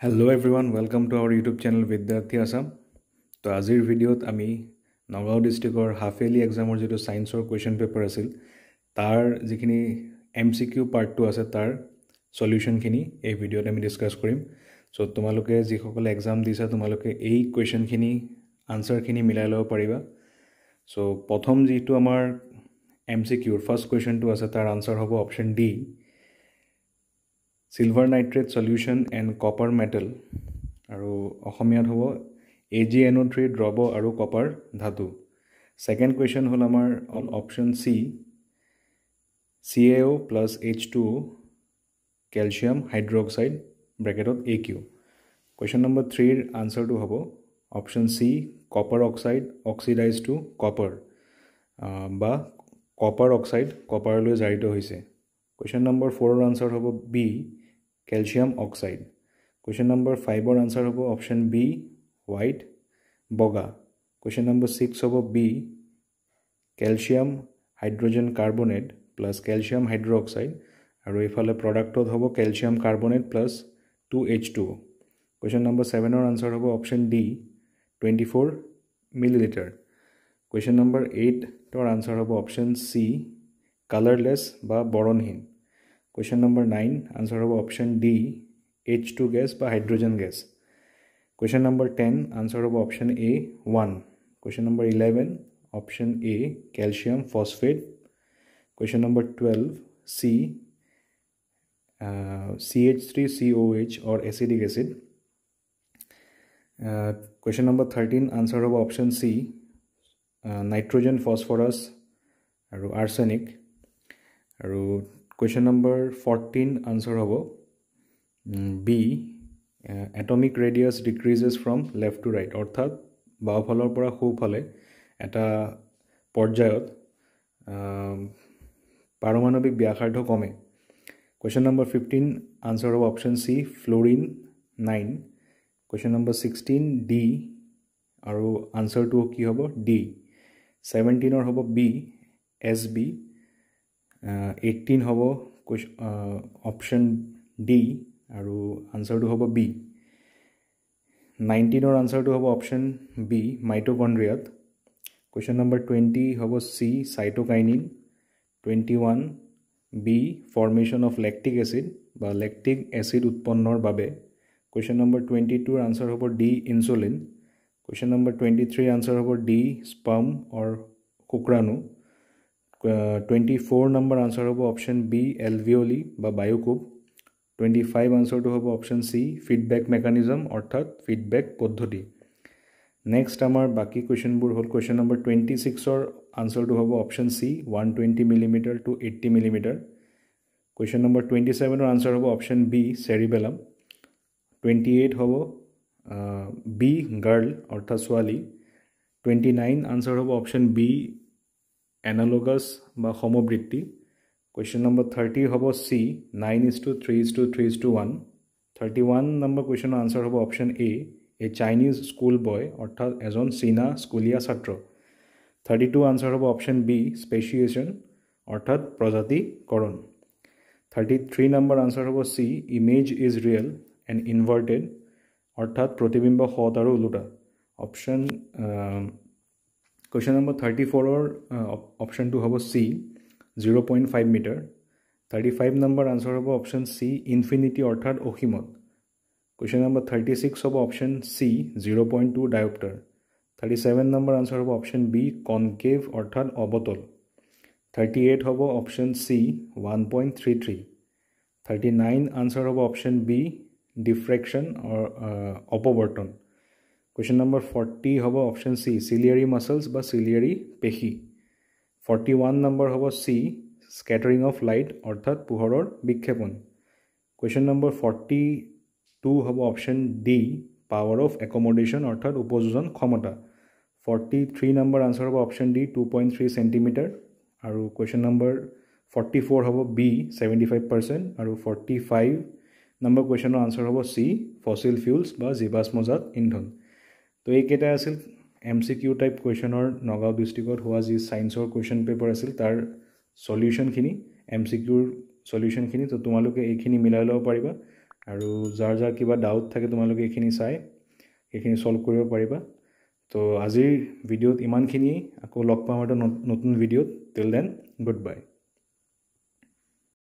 Hello' everyone welcome to our YouTube channel Vidyarthi Assam তো আজিৰ ভিডিঅ'ত আমি নগাঁও ডিষ্ট্ৰিক্টৰ হাফ ইয়াৰলি এক্সামৰ যিটো ছায়েন্সৰ কুৱেশ্যন পেপাৰ আছিল তাৰ যিখিনি এম চি কিউ পাৰ্টটো আছে তাৰ চলিউশ্যনখিনি এই ভিডিঅ'ত আমি ডিছকাছ কৰিম। চ' তোমালোকে যিসকলে এক্সাম দিছা তোমালোকে এই কুৱেশ্যনখিনি আনচাৰখিনি মিলাই ল'ব পাৰিবা। চ' প্ৰথম যিটো আমাৰ এম চি কিউৰ ফাৰ্ষ্ট কুৱেশ্যনটো আছে তাৰ আনচাৰ হ'ব option D silver nitrate solution and copper metal আৰু অসমীয়াত হ'ব A G N O' three দ্ৰৱ আৰু কপাৰ ধাতু ছেকেণ্ড কুৱেশ্যন হ'ল আমাৰ option C C A O' plus H two calcium hydroxide ব্ৰেকেটত A Q question number থ্ৰীৰ আনচাৰটো হ'ব option C copper oxide oxidize to copper বা কপাৰ অক্সাইড কপাৰলৈ জাৰিত হৈছে। কুৱেশ্যন নম্বৰ ফ'ৰৰ আনচাৰ হ'ব B calcium oxide question number ফাইভৰ আনচাৰ হ'ব অপশ্যন বি হোৱাইট বগা কুৱেশ্যন নম্বৰ ছিক্স হ'ব B calcium hydrogen carbonate plus calcium hydroxide আৰু এইফালে প্ৰডাক্টত হ'ব calcium carbonate plus two H two question number ছেভেনৰ answer হ'ব option D twenty four millilitre question number এইটৰ আনচাৰ হ'ব অপশ্যন চি কালাৰলেছ বা বৰণহীন কুৱেশ্যন নম্বৰ নাইন আনচাৰ হ'ব option D H two gas বা hydrogen gas question number ten answer হ'ব option A one question number eleven option A calcium phosphate question number twelve C C H three C O' H or acetic acid question number thirteen answer হ'ব option C nitrogen phosphorus আৰু arsenic আৰু question number fourteen answer হ'ব B atomic radius decreases from left to right অৰ্থাৎ বাওঁফালৰ পৰা সোঁফালে এটা পৰ্যায়ত পাৰমাণৱিক ব্যাসাৰ্ধ কমে। কুৱেশ্যন নম্বৰ ফিফটিন আনচাৰ হ'ব option C fluorine nine question number sixteen D আৰু আনচাৰটো কি হ'ব ডি ছেভেণ্টিনৰ হ'ব বি এছ বি এইটিন হ'ব অপশ্যন ডি আৰু আনচাৰটো হ'ব বি নাইনটিনৰ আনচাৰটো হ'ব অপশ্যন বি মাইট'কণ্ড্ৰিয়াত কুৱেশ্যন নম্বৰ টুৱেণ্টি হ'ব C cytokinin twenty one B formation of lactic acid বা লেক্টিক এচিড উৎপন্নৰ বাবে। কুৱেশ্যন নম্বৰ টুৱেণ্টি টুৰ আনচাৰ হ'ব D insulin question number twenty থ্ৰীৰ answer হ'ব ডি স্পাম অৰ শুক্ৰাণু টুৱেণ্টি ফ'ৰ নম্বৰ আনচাৰ হ'ব option B alveoli বা বায়ুকোপ টুৱেণ্টি ফাইভ আনচাৰটো হ'ব অপশ্যন চি ফিডবেক মেকানিজম অৰ্থাৎ ফিডবেক পদ্ধতি। নেক্সট আমাৰ বাকী কুৱেশ্যনবোৰ হ'ল কুৱেশ্যন নম্বৰ টুৱেণ্টি ছিক্সৰ আনচাৰটো হ'ব option C one twenty millimetre to eighty millimetre question number twenty ছেভেনৰ answer হ'ব option B cerebellum twenty eight হ'ব বি গাৰ্ল অৰ্থাৎ ছোৱালী. টুৱেণ্টি নাইন আনচাৰ হ'ব অপশ্যন বি এনালগাছ বা সমবৃত্তি কুৱেশ্যন নম্বৰ থাৰ্টি হ'ব C nine is to three is to three is to one thirty one number কুৱেশ্যনৰ answer হ'ব option A A Chinese school boy অৰ্থাৎ এজন চীনা স্কুলীয়া ছাত্ৰ. থাৰ্টি টু আনচাৰ হ'ব অপশ্যন বি স্পেচিয়েশ্যন অৰ্থাৎ প্ৰজাতিকৰণ. থাৰ্টি থ্ৰী নম্বৰ আনচাৰ হ'ব C image is real and inverted অৰ্থাৎ প্ৰতিবিম্ব সৎ আৰু ওলোটা. অপশ্যন কুৱেশ্যন নম্বৰ থাৰ্টি ফ'ৰৰ অপশ্যনটো হ'ব C zero' point five metre thirty five number answer হ'ব অপশ্যন চি ইনফিনিটি অৰ্থাৎ অসীমত কুৱেশ্যন নম্বৰ থাৰ্টি ছিক্স হ'ব option C zero' point two dioptre thirty seven number answer হ'ব অপশ্যন বি কনকেভ অৰ্থাৎ অৱতল থাৰ্টি এইট হ'ব option C one point three three thirty nine answer হ'ব option B diffraction অপৱৰ্তন question number forty হ'ব option C ciliary muscles বা ciliary পেশী forty one number হ'ব চি স্কেটাৰিং অফ লাইট অৰ্থাৎ পোহৰৰ বিক্ষেপণ কুৱেশ্যন নম্বৰ ফৰ্টি টু হ'ব option D power of accommodation অৰ্থাৎ উপযোজন ক্ষমতা ফৰ্টি থ্ৰী নম্বৰ আনচাৰ হ'ব option D two point three centimetre আৰু কুৱেশ্যন নম্বৰ ফৰ্টি ফ'ৰ হ'ব বি ছেভেণ্টি ফাইভ পাৰ্চেণ্ট আৰু ফৰ্টি ফাইভ নম্বৰ কুৱেশ্যনৰ আনচাৰ হ'ব চি ফচিল ফিউলছ বা জীৱাশ্মজাত ইন্ধন তো এইকেইটা আছিল এম চি কিউ টাইপ কুৱেশ্যনৰ নগাঁও ডিষ্ট্ৰিক্টত হোৱা যি ছায়েন্সৰ কুৱেশ্যন পেপাৰ আছিল তাৰ চলিউশ্যনখিনি এম চি কিউৰ চলিউশ্যনখিনি তো তোমালোকে এইখিনি মিলাই ল'ব পাৰিবা। আৰু যাৰ যাৰ কিবা ডাউট থাকে তোমালোকে এইখিনি চাই সেইখিনি ছল্ভ কৰিব পাৰিবা। তো আজিৰ ভিডিঅ'ত ইমানখিনিয়েই। আকৌ লগ পাম এটা নতুন ভিডিঅ'ত। Till then good bye